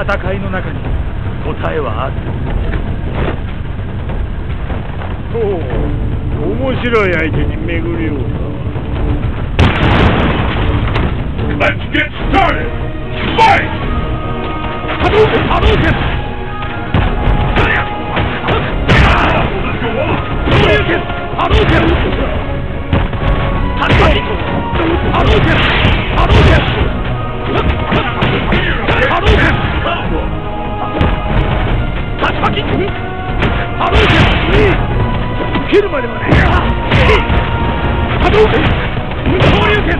戦いの中に答えはあるおお面白い相手に巡り合うた Let's get started. Fight! 波動切るまで。はね波動拳昇竜拳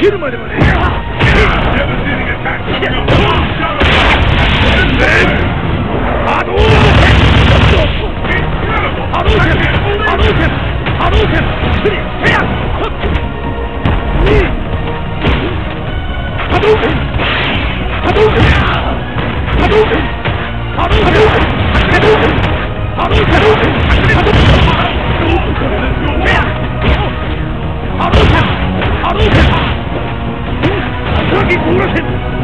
切るまでもね ¡Qué